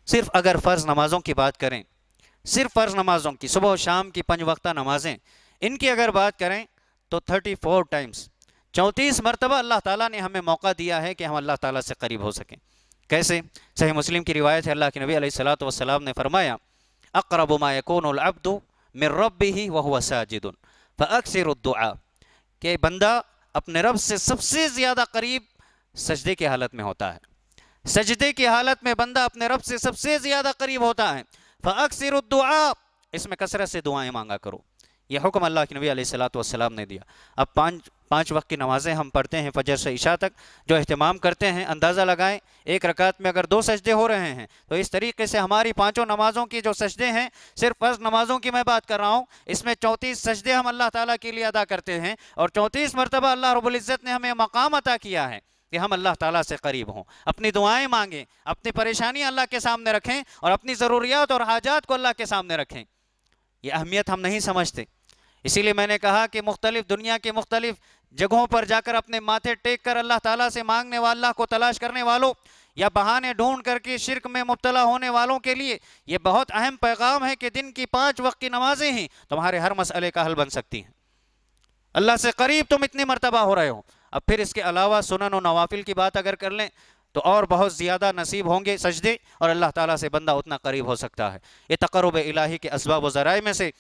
सिर्फ़ अगर फ़र्ज़ नमाज़ों की बात करें, सिर्फ़ फ़र्ज़ नमाज़ों की, सुबह शाम की पंच वक्ता नमाजें, इनकी अगर बात करें तो थर्टी फोर टाइम्स, चौंतीस मरतबा अल्लाह ताला ने हमें मौका दिया है कि हम अल्लाह ताला से करीब हो सकें। कैसे? सही मुस्लिम की रिवायत है, अल्लाह के नबी सलात ने फरमाया, अकरब मायकून अब्दु मिर रब ही वह साजिद फ़अक्सर दुआ। कि बंदा अपने रब से सबसे ज़्यादा करीब सजदे की हालत में होता है। सजदे की हालत में बंदा अपने रब से सबसे ज़्यादा करीब होता है। फ़अक्सर दुआ, इसमें कसरत से दुआएँ मांगा करो। यह हुक्म अल्लाह के नबी सलाम ने दिया। अब पाँच पाँच वक्त की नमाज़ें हम पढ़ते हैं फजर से इशा तक, जो अहतमाम करते हैं, अंदाज़ा लगाएँ, एक रकात में अगर दो सजदे हो रहे हैं तो इस तरीके से हमारी पाँचों नमाज़ों की जो सजदे हैं, सिर्फ़ फ़र्ज़ नमाज़ों की मैं बात कर रहा हूँ, इसमें चौंतीस सजदे हम अल्लाह ताला के लिए अदा करते हैं, और चौंतीस मरतबा अल्लाह रबुल्ज़त ने हमें मकाम अता किया है, कि हम अल्लाह ताला से करीब हों। अपनी दुआएँ मांगें, अपनी परेशानी अल्लाह के सामने रखें, और अपनी ज़रूरियात और हाजात को अल्लाह के सामने रखें। ये अहमियत हम नहीं समझते। इसीलिए मैंने कहा कि मुख्तलिफ़ दुनिया के मुख्तलिफ़ जगहों पर जाकर अपने माथे टेक कर अल्लाह ताला से मांगने वाला को तलाश करने वालों या बहाने ढूंढ करके शिरक में मुबतला होने वालों के लिए ये बहुत अहम पैगाम है कि दिन की पाँच वक्त की नमाजें ही, तुम्हारे हर मसले का हल बन सकती हैं। अल्लाह से करीब तुम इतनी मरतबा हो रहे हो। अब फिर इसके अलावा सुनन और नवाफिल की बात अगर कर लें तो और बहुत ज़्यादा नसीब होंगे सजदे और अल्लाह ताला से बंदा उतना करीब हो सकता है। ये तकरब इलाही के इसबाब ज़राए में से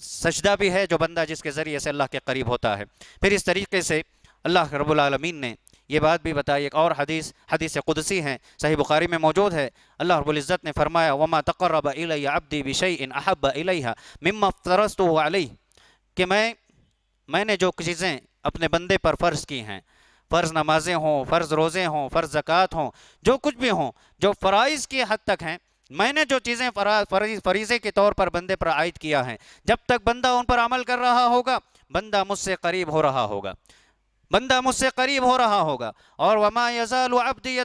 सजदा भी है जो बंदा जिसके ज़रिए से अल्लाह के करीब होता है। फिर इस तरीके से अल्लाह रबालमीन ने यह बात भी बताई, एक और हदीस हदीस कुदसी हैं, सही बुखारी में मौजूद है। अल्लाह रबुल्ज़त ने फरमाया, वमा तकरब अब्दी बिशई इन अहब मम्मा तरस्त कि मैं, मैंने जो चीज़ें अपने बंदे पर फ़र्ज़ की हैं, फ़र्ज़ नमाजें हों, फ़र्ज़ रोज़े हों, फ़र्ज़ ज़क़़त हों, जो कुछ भी हों, जो फ़राइज़ की हद तक हैं मैंने जो चीज़ें फरीज़े के तौर पर बंदे पर आयद किया है, जब तक बंदा उन पर अमल कर रहा होगा, बंदा मुझसे करीब हो रहा होगा। बंदा मुझसे करीब हो रहा होगा। और वमा यजालब्दी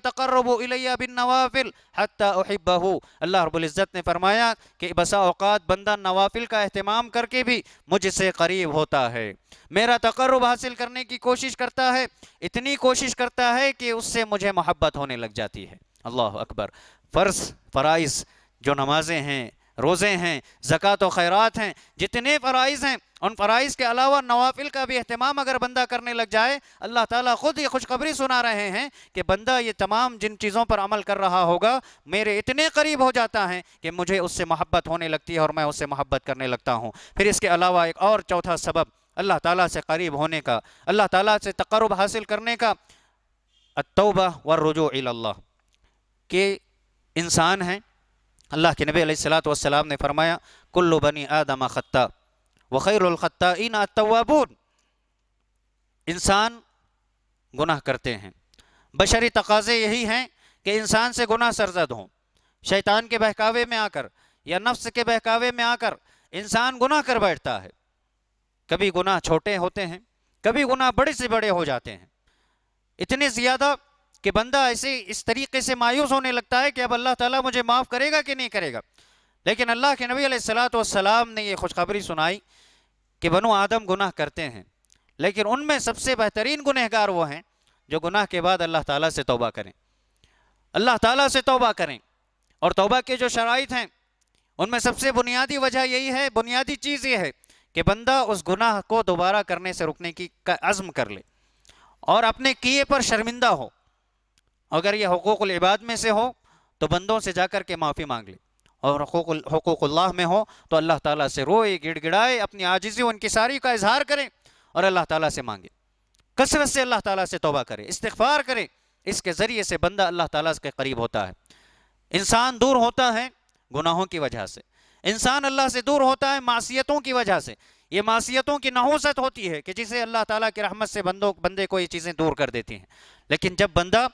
बिन नवाफिल अल्लाह रब्बुल इज़्ज़त ने फरमाया कि बसा औकात बंदा नवाफिल का अहतमाम करके भी मुझसे करीब होता है। मेरा तकर्रब हासिल करने की कोशिश करता है, इतनी कोशिश करता है कि उससे मुझे मोहब्बत होने लग जाती है। अल्लाह अकबर। फ़र्ज़, फ़राइज़ जो नमाजें हैं, रोज़े हैं, ज़क़़त व खैरात हैं, जितने फ़राइज़ हैं, उन फ़राइज़ के अलावा नवाफिल का भी अहतमाम अगर बंदा करने लग जाए, अल्लाह ताला ख़ुद ये खुशखबरी सुना रहे हैं कि बंदा ये तमाम जिन चीज़ों पर अमल कर रहा होगा, मेरे इतने करीब हो जाता है कि मुझे उससे मोहब्बत होने लगती है और मैं उससे मोहब्बत करने लगता हूँ। फिर इसके अलावा एक और चौथा सबब, अल्लाह ताला से करीब होने का, अल्लाह ताला से तकरब हासिल करने का तौबा व रुजू अल्लाह के इंसान हैं। अल्लाह के नबी सलाम ने फरमाया, कुल्लु बनी आदम ख़त्ता व खैरख़त्ता इन तवाबून इंसान गुनाह करते हैं। बशरी तकाजे यही हैं कि इंसान से गुनाह सरजद हों। शैतान के बहकावे में आकर या नफ्स के बहकावे में आकर इंसान गुनाह कर बैठता है। कभी गुनाह छोटे होते हैं, कभी गुनाह बड़े से बड़े हो जाते हैं। इतने ज़्यादा कि बंदा ऐसे इस तरीके से मायूस होने लगता है कि अब अल्लाह ताला मुझे माफ़ करेगा कि नहीं करेगा। लेकिन अल्लाह के नबी सलाम ने यह खुशखबरी सुनाई कि बनो आदम गुनाह करते हैं। लेकिन उनमें सबसे बेहतरीन गुनहगार वो हैं जो गुनाह के बाद अल्लाह ताला से तौबा करें। अल्लाह ताला से तौबा करें। और तौबा के जो शराइत हैं, उनमें सबसे बुनियादी वजह यही है, बुनियादी चीज़ ये है कि बंदा उस गुनाह को दोबारा करने से रुकने की अज़्म कर ले। और अपने किए पर शर्मिंदा हो। अगर ये हकूक़ुल इबाद में से हो तो बंदों से जाकर के माफ़ी मांग ले। और हकूक़ुल्लाह में हो तो अल्लाह ताला से रोए, गिड़गिड़ाए, अपनी आजिज़ी, उनकी सारी का इजहार करें और अल्लाह ताला से मांगे। कसरत से अल्लाह ताला से तोबा करे इस्तफ़ार करे। इसके ज़रिए से बंदा अल्लाह ताला के करीब होता है। इंसान दूर होता है गुनाहों की वजह से। इंसान अल्लाह से दूर होता है मासीतों की वजह से। ये मासीतों की नहूसत होती है कि जिसे अल्लाह ताला की रहमत से बंदों, बंदे को ये चीज़ें दूर कर देती हैं। लेकिन जब बंदा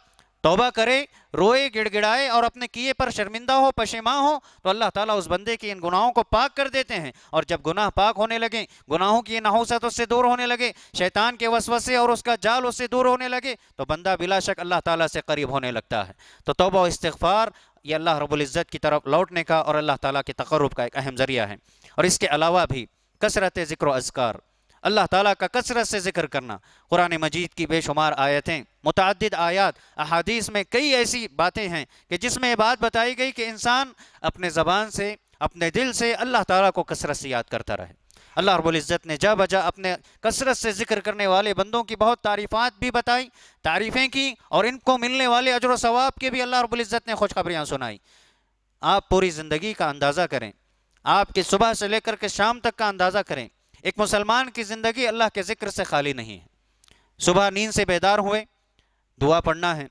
तौबा करे, रोए, गिड़गिड़ाए और अपने किए पर शर्मिंदा हो, पशेमा हो तो अल्लाह ताला उस बंदे की इन गुनाहों को पाक कर देते हैं। और जब गुनाह पाक होने लगे, गुनाहों की नहूसत उससे दूर होने लगे, शैतान के वसवसे और उसका जाल उससे दूर होने लगे तो बंदा बिलाशक अल्लाह ताला से करीब होने लगता है। तो तोबा इस्तफ़ार ये अल्लाह रबुल्ज़त की तरफ़ लौटने का और अल्लाह ताला के तकर्रब का एक अहम ज़रिया है। और इसके अलावा भी कसरत ज़िक्र अज़कार अल्लाह ताला का कसरत से ज़िक्र करना। कुरान मजीद की बेशुमार आयतें मुतद आयात, अहादीस में कई ऐसी बातें हैं कि जिसमें ये बात बताई गई कि इंसान अपने ज़बान से, अपने दिल से अल्लाह ताला को कसरत से याद करता रहे। अल्लाह रब्ज़त ने जा बजा अपने कसरत से ज़िक्र करने वाले बंदों की बहुत तारीफ़ात भी बताई, तारीफ़ें की और इनको मिलने वाले अजर सवाब के भी अल्लाह रब्ज़त ने खुशखबरियाँ सुनाई। आप पूरी ज़िंदगी का अंदाज़ा करें। आपकी सुबह से लेकर के शाम तक का अंदाज़ा करें। एक मुसलमान की ज़िंदगी अल्लाह के ज़िक्र से खाली नहीं है। सुबह नींद से बेदार हुए, दुआ पढ़ना है।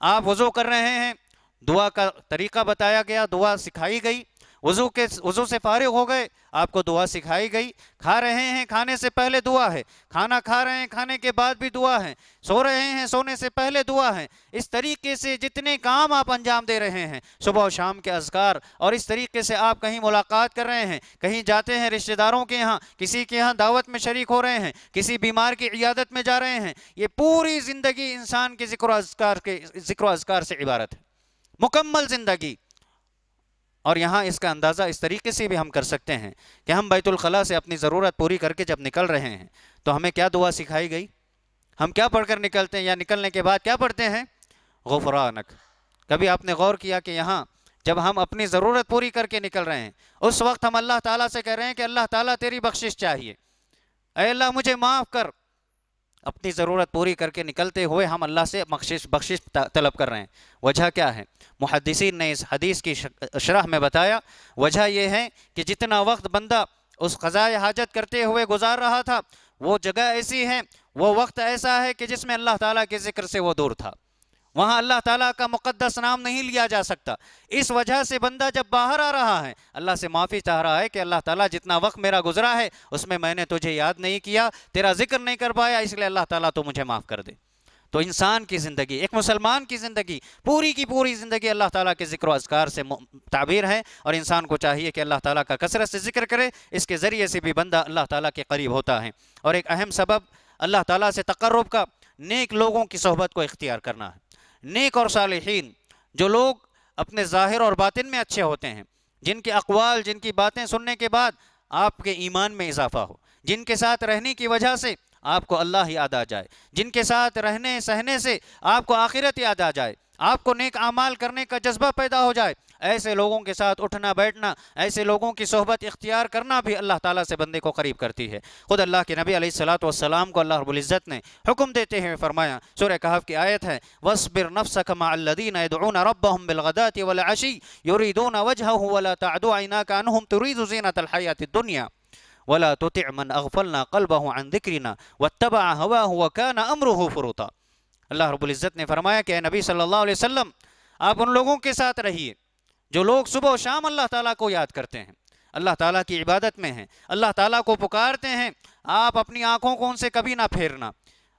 आप वज़ू कर रहे हैं, दुआ का तरीका बताया गया, दुआ सिखाई गई वज़ू के, वज़ू से फारिग हो गए। आपको दुआ सिखाई गई। खा रहे हैं, खाने से पहले दुआ है। खाना खा रहे हैं, खाने के बाद भी दुआ है। सो रहे हैं, सोने से पहले दुआ है। इस तरीके से जितने काम आप अंजाम दे रहे हैं, सुबह और शाम के अजगार और इस तरीके से आप कहीं मुलाकात कर रहे हैं, कहीं जाते हैं रिश्तेदारों के यहाँ, किसी के यहाँ दावत में शरीक हो रहे हैं, किसी बीमार की इयादत में जा रहे हैं, ये पूरी ज़िंदगी इंसान के ज़िक्र अजगार के, ज़िक्र अजगार से इबारत है। मुकम्मल ज़िंदगी। और यहाँ इसका अंदाज़ा इस तरीके से भी हम कर सकते हैं कि हम बैतुलखला से अपनी ज़रूरत पूरी करके जब निकल रहे हैं तो हमें क्या दुआ सिखाई गई? हम क्या पढ़कर निकलते हैं या निकलने के बाद क्या पढ़ते हैं? गफरानक। कभी आपने गौर किया कि यहाँ जब हम अपनी ज़रूरत पूरी करके निकल रहे हैं, उस वक्त हम अल्लाह ताला से कह रहे हैं कि अल्लाह ताला तेरी बख्शिश चाहिए। अल्लाह मुझे माफ़ कर। अपनी ज़रूरत पूरी करके निकलते हुए हम अल्लाह से बख्शिश बख्शिश तलब कर रहे हैं। वजह क्या है? मुहदसिन ने इस हदीस की शरह में बताया, वजह यह है कि जितना वक्त बंदा उस ख़ज़ाए हाजत करते हुए गुजार रहा था, वो जगह ऐसी है, वो वक्त ऐसा है कि जिसमें अल्लाह ताला के ज़िक्र से वो दूर था। वहाँ अल्लाह ताला का मुक़द्दस नाम नहीं लिया जा सकता। इस वजह से बंदा जब बाहर आ रहा है, अल्लाह से माफ़ी चाह रहा है कि अल्लाह ताला जितना वक्त मेरा गुजरा है, उसमें मैंने तुझे याद नहीं किया, तेरा ज़िक्र नहीं कर पाया, इसलिए अल्लाह ताला तो मुझे माफ़ कर दे। तो इंसान की ज़िंदगी, एक मुसलमान की ज़िंदगी, पूरी की पूरी ज़िंदगी अल्लाह ताला के ज़िक्र अजकार से ताबीर है और इंसान को चाहिए कि अल्लाह ताला का कसरत से ज़िक्र करे, इसके ज़रिए से भी बंदा अल्लाह ताला के करीब होता है। और एक अहम सबब अल्लाह ताला से तकर्रब का, नेक लोगों की सोहबत को इख्तियार करना है। नेक और सालहीन, जो लोग अपने ज़ाहिर और बातिन में अच्छे होते हैं, जिनके अकवाल, जिनकी बातें सुनने के बाद आपके ईमान में इजाफा हो, जिनके साथ रहने की वजह से आपको अल्लाह याद आ जाए, जिनके साथ रहने सहने से आपको आखिरत याद आ जाए आपको नेक अमाल करने का जज्बा पैदा हो जाए। ऐसे लोगों के साथ उठना बैठना, ऐसे लोगों की सोहबत इख्तियार करना भी अल्लाह ताला से बंदे को करीब करती है। खुद अल्लाह के नबी सलाम को अल्लाह रबुल्ज़त ने हुक्म देते हुए फरमाया सूर्य कहफ की आयत है, वसबिर नफ्सकमादीन रब्बहम बिलगदात वलअशी, युरीदून वजहहु वला तअदु ऐनाका अनहुम तुरीदु ज़ीनतल हयातिद दुनिया, वला तुति मन अगफलना कल्बहु अन ज़िक्रिना वत्तबअ हवाहु वकान अमरुहु फुरुता। अल्लाह रबुल्ज़त ने फरमाया कि नबी सल्लल्लाहु अलैहि वसल्लम, आप उन लोगों के साथ रहिए, जो लोग सुबह शाम अल्लाह ताला को याद करते हैं। अल्लाह ताला की इबादत में हैं। अल्लाह ताला को पुकारते हैं। आप अपनी आँखों को उनसे कभी ना फेरना।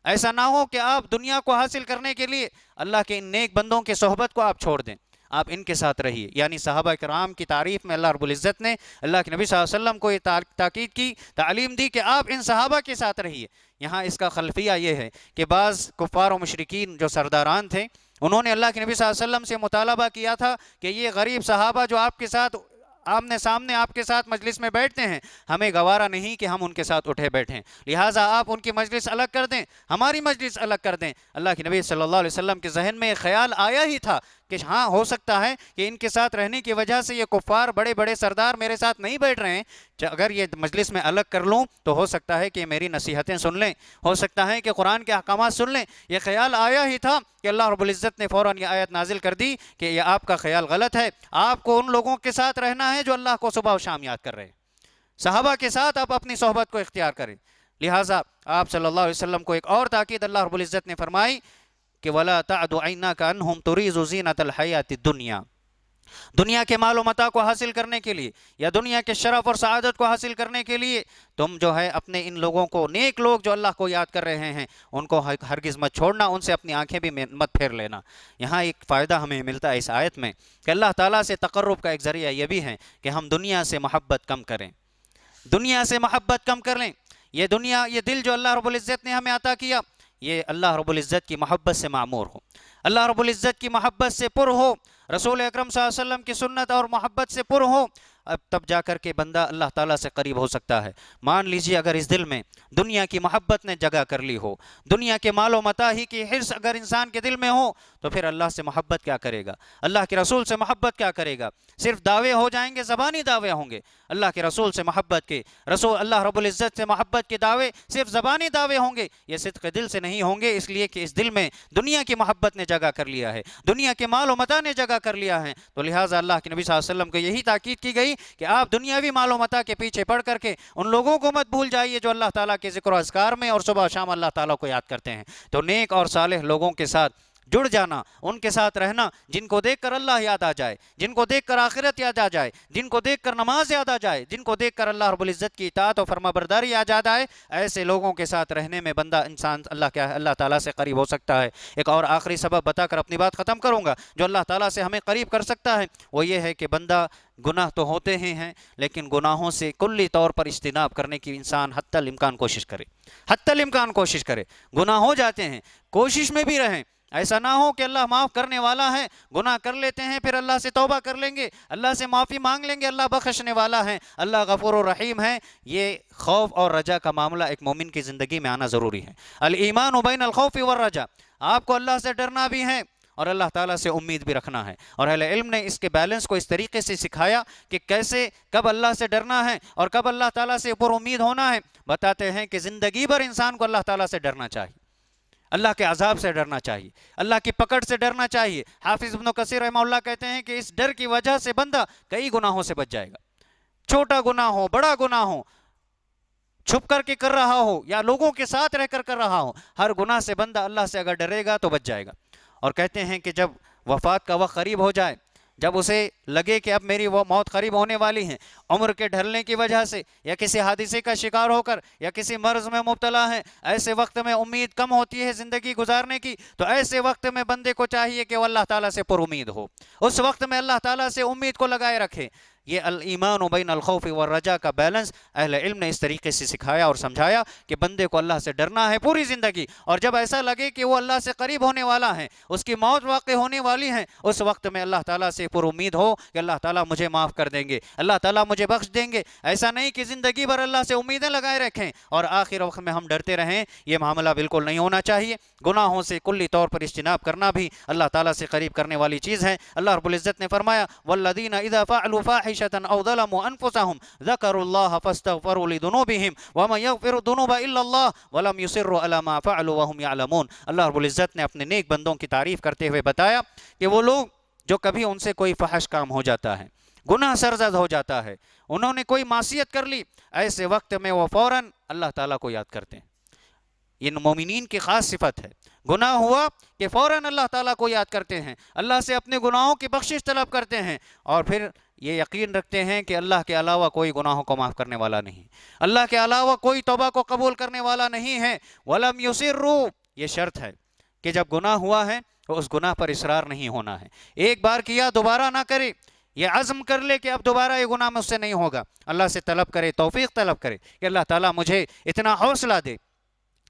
ऐसा ना हो कि आप दुनिया को हासिल करने के लिए अल्लाह के इन नेक बंदों के सहबत को आप छोड़ दें। आप इनके साथ रहिए। यानी साहबा कराम की तारीफ़ में अल्लाह रबुल्ज़त ने, अल्लाह के नबी वसल्लम को ये ताकीद की, तालीम दी कि आप इन सहाबा के साथ रहिए। यहाँ इसका खलफिया ये है कि बाज़ कुफ़ार मशरकिन जो सरदारान थे, उन्होंने अल्लाह के नबी वसल्लम से मुतालबा किया था कि ये गरीब सहाबा जो आपके साथ, आमने सामने आपके साथ मजलिस में बैठते हैं, हमें गवारा नहीं कि हम उनके साथ उठे बैठें। लिहाजा आप उनकी मजलिस अलग कर दें, हमारी मजलिस अलग कर दें। अल्लाह के नबी सल्लल्लाहु अलैहि वसल्लम के जहन में ख्याल आया ही था कि हाँ हो सकता है कि इनके साथ रहने की वजह से ये कुफ़ार बड़े बड़े सरदार मेरे साथ नहीं बैठ रहे हैं। अगर ये मजलिस में अलग कर लूँ तो हो सकता है कि मेरी नसीहतें सुन लें। हो सकता है कि कुरान के अहकाम सुन लें। यह ख्याल आया ही था कि अल्लाह रबुल्ज़त ने फ़ौर यह आयत नाजिल कर दी कि यह आपका ख्याल गलत है। आपको उन लोगों के साथ रहना है जो अल्लाह को सुबह और शाम याद कर रहे हैं। साहबा के साथ आप अपनी सोहबत को इख्तियार करें। लिहाजा आप सल्लल्लाहु अलैहि वसल्लम को एक और ताकीद अल्लाह रबुल्ज़त ने फरमाई कि वला तदना का अनहुम तुरीज़ीनत हयात दुनिया। दुनिया के मालो मता को हासिल करने के लिए या दुनिया के शरफ और सआदत को हासिल करने के लिए तुम जो है अपने इन लोगों को, नेक लोग जो अल्लाह को याद कर रहे हैं, उनको हरगिज़ मत छोड़ना, उनसे अपनी आँखें भी मत फेर लेना। यहाँ एक फ़ायदा हमें मिलता है इस आयत में कि अल्लाह ताला से तकर्रब का एक ज़रिया यह भी है कि हम दुनिया से मोहब्बत कम करें। दुनिया से मोहब्बत कम कर लें। ये दुनिया, ये दिल जो अल्लाह रबुल्ज़त ने हमें अता किया ये अल्लाह रबुल्ज़त की महब्बत से मामूर हो। अल्लाह रबुल्ज़त की महब्बत से पुर हो। रसूल अक्रम वसल्लम की सुन्नत और महब्बत से पुर हो। अब तब जा कर के बंदा अल्लाह ताला से करीब हो सकता है। मान लीजिए अगर इस दिल में दुनिया की मोहब्बत ने जगह कर ली हो, दुनिया के मालो मता ही की हिस्स अगर इंसान के दिल में हो तो फिर अल्लाह से मोहब्बत क्या करेगा? अल्लाह के रसूल से मोहब्बत क्या करेगा? सिर्फ़ दावे हो जाएँगे, ज़बानी दावे होंगे। अल्लाह के रसूल से मोहब्बत के, रसूल, अल्लाह रबुल्ज़त से मोहब्बत के दावे सिर्फ़ ज़बानी दावे होंगे। ये सिद्क दिल से नहीं होंगे, इसलिए कि इस दिल में दुनिया की मोहब्बत ने जगह कर लिया है, दुनिया के मालो मता ने जगह कर लिया है। तो लिहाजा अल्लाह के नबी वसल्लम को यही ताकीद की गई कि आप दुनियावी मालूमता के पीछे पढ़ करके उन लोगों को मत भूल जाइए जो अल्लाह ताला के ज़िक्र असकार में और सुबह शाम अल्लाह ताला को याद करते हैं। तो नेक और सालेह लोगों के साथ जुड़ जाना, उनके साथ रहना, जिनको देखकर अल्लाह याद आ जाए, जिनको देखकर आखिरत याद आ जाए, जिनको देखकर नमाज़ याद आ जाए, जिनको देखकर अल्लाह रब्बुल इज़्ज़त की इतात और फरमाबरदारी याद आ जाए ऐसे लोगों के साथ रहने में बंदा इंसान अल्लाह क्या अल्लाह ताला से करीब हो सकता है। एक और आखिरी सबब बताकर अपनी बात ख़त्म करूँगा, जो अल्लाह ताला से हमें करीब कर सकता है, वो ये है कि बंदा गुनाह तो होते ही हैं, लेकिन गुनाहों से कुल्ली तौर पर इज्तनाब करने की इंसान हत्तल इम्कान कोशिश करे, हत्तल इम्कान कोशिश करे। गुनाह हो जाते हैं, कोशिश में भी रहें ऐसा ना हो कि अल्लाह माफ़ करने वाला है, गुनाह कर लेते हैं, फिर अल्लाह से तौबा कर लेंगे। अल्लाह से माफ़ी मांग लेंगे, अल्लाह बख्शने वाला है। अल्लाह गफूर रहीम है। ये खौफ और रजा का मामला एक मोमिन की ज़िंदगी में आना ज़रूरी है। अल ईमान उबैन अलखौफ़ वर रजा। आपको अल्लाह से डरना भी है और अल्लाह ताला से उम्मीद भी रखना है। और अहल इल्म ने इसके बैलेंस को इस तरीके से सिखाया कि कैसे, कब अल्लाह से डरना है और कब अल्लाह ताला से ऊपर उम्मीद होना है। बताते हैं कि ज़िंदगी भर इंसान को अल्लाह ताला से डरना चाहिए। अल्लाह के अजाब से डरना चाहिए। अल्लाह की पकड़ से डरना चाहिए। हाफिज इब्न कसीर रहमल्ला कहते हैं कि इस डर की वजह से बंदा कई गुनाहों से बच जाएगा। छोटा गुना हो, बड़ा गुनाह हो, छुप करके कर रहा हो या लोगों के साथ रहकर कर रहा हो, हर गुनाह से बंदा अल्लाह से अगर डरेगा तो बच जाएगा। और कहते हैं कि जब वफात का वक्त करीब हो जाए जब उसे लगे कि अब मेरी वो मौत करीब होने वाली है, उम्र के ढलने की वजह से, या किसी हादसे का शिकार होकर, या किसी मर्ज में मुबतला है, ऐसे वक्त में उम्मीद कम होती है ज़िंदगी गुजारने की तो ऐसे वक्त में बंदे को चाहिए कि वह अल्लाह ताला से पुरुद हो। उस वक्त में अल्लाह ताला से उम्मीद को लगाए रखे। ये अल ईमान बिन अलखौफ व रजा का बैलेंस अहल इल्म ने इस तरीके से सिखाया और समझाया कि बंदे को अल्लाह से डरना है पूरी ज़िंदगी। और जब ऐसा लगे कि वो अल्लाह से करीब होने वाला है, उसकी मौत वाक़ होने वाली है, उस वक्त में अल्लाह ताला से पुर उम्मीद हो कि अल्लाह ताला मुझे माफ़ कर देंगे, अल्लाह ताला मुझे बख्श देंगे। ऐसा नहीं कि ज़िंदगी भर अल्लाह से उम्मीदें लगाए रखें और आखिर वक्त में हम डरते रहें, ये मामला बिल्कुल नहीं होना चाहिए। गुनाहों से कुल्ली तौर पर इज्तनाब करना भी अल्लाह ताला से करीब करने वाली चीज़ है। अल्लाह रब्बुल ने फरमाया, वल्लदीन इदा फ़अलु फ़ाहिशतन औ अनफुसहुम ज़करुल्लाह फस्तगफरु लिदुनूबिहिम व मन यगफिरु दुनूबा इल्लल्लाह व लम युसिर्रु अला मा फ़अलु व हुम यअलमून अल्लाह रब्बुल इज़्ज़त ने अपने नेक बंदों की तारीफ़ करते हुए बताया कि वो लोग जो कभी उनसे कोई फहश काम हो जाता है गुनाह सरजद हो जाता है उन्होंने कोई मासीत कर ली ऐसे वक्त में वो फ़ौरन अल्लाह ताला को याद करते हैं इन मोमिनीन की ख़ास सिफत है गुनाह हुआ कि फ़ौरन अल्लाह ताला को याद करते हैं अल्लाह से अपने गुनाहों की बख्शिश तलब करते हैं और फिर ये यकीन रखते हैं कि अल्लाह के अलावा कोई गुनाहों को माफ़ करने वाला नहीं। अल्लाह के अलावा कोई तोबा को कबूल करने वाला नहीं है। वलम युसिर्रू। ये शर्त है कि जब गुनाह हुआ है तो उस गुनाह पर इसरार नहीं होना है। एक बार किया, दोबारा ना करे। ये आज़म कर ले कि अब दोबारा ये गुनाह मुझसे नहीं होगा। अल्लाह से तलब करे, तौफीक तलब करे कि अल्लाह ताला मुझे इतना हौसला दे,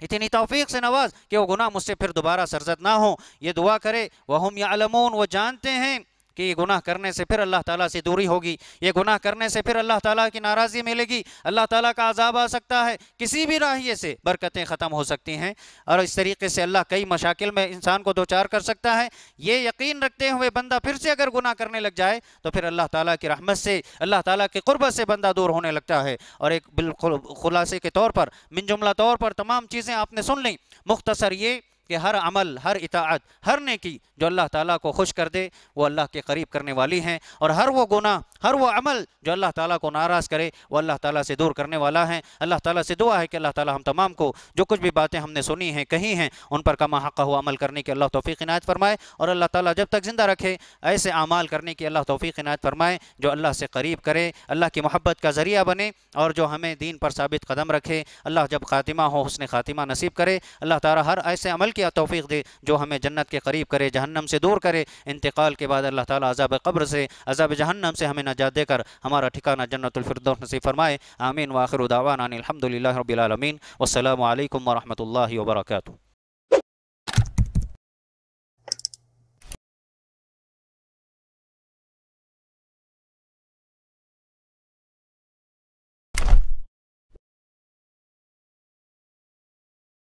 इतनी तौफीक से नवाज़ कि वो गुनाह मुझसे फिर दोबारा सरजद ना हो। ये दुआ करे वह हम या अलमून वो जानते हैं कि ये गुनाह करने से फिर अल्लाह ताला से दूरी होगी। ये गुनाह करने से फिर अल्लाह ताला की नाराज़गी मिलेगी। अल्लाह ताला का अजाब आ सकता है। किसी भी राहिए से बरकतें ख़त्म हो सकती हैं। और इस तरीके से अल्लाह कई मशाकिल में इंसान को दो चार कर सकता है। ये यकीन रखते हुए बंदा फिर से अगर गुनाह करने लग जाए तो फिर अल्लाह ताला की रहमत से, अल्लाह ताला की क़ुरबत से बंदा दूर होने लगता है। और एक बिल्कुल खुलासे के तौर पर, मिन जुमला तौर पर तमाम चीज़ें आपने सुन ली। मुख्तसर ये कि हर अमल, हर इतात हर नेकी जो अल्लाह ताला को खुश कर दे, वो अल्लाह के करीब करने वाली हैं और हर वो गुनाह हर वो अमल जो अल्लाह ताला को नाराज़ करे, वो अल्लाह ताला से दूर करने वाला है। अल्लाह ताला से दुआ है कि अल्लाह ताला हम तमाम को जो कुछ भी बातें हमने सुनी हैं, कही हैं, उन पर कमा हक़ हुआ अमल करने की अल्लाह तोफ़ी इनायत फरमाए और अल्लाह ताला जब तक ज़िंदा रखे, ऐसे अमाल करने की अल्लाह तोफ़ी इनायत फरमाए जो अल्लाह से करीब करे, अल्लाह की मोहब्बत का ज़रिया बने और जो हमें दीन पर साबित कदम रखे। अल्लाह जब ख़ातिमा हो उसने ख़ातिमा नसीब करे। अल्लाह ताला हर ऐसे अमल की तोफ़ी दे जो हमें जन्नत के करीब करे, जहन्नम से दूर करे। इंतकाल के बाद अल्लाह ताला अजाब कब्र से अजाब जहन्नम से हमें नजात देकर हमारा ठिकाना जन्नतफरदौस नसीब फरमाए, आमीन वाखिर उदावाना अलहमदिल्ला रबीआलमीन वसलम वरहमल वर्का